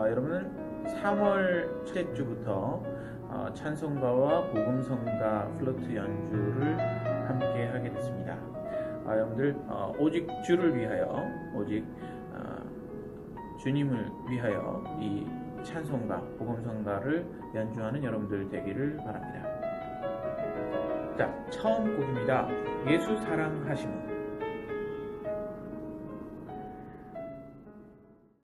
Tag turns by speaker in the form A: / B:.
A: 어, 여러분은 3월 첫째 주부터 어, 찬송가와 복음성가 플루트 연주를 함께 하게 됐습니다. 아, 여러분들 어, 오직 주를 위하여 오직 어, 주님을 위하여 이 찬송가 복음성가를 연주하는 여러분들 되기를 바랍니다. 자 처음 곡입니다. 예수 사랑하심은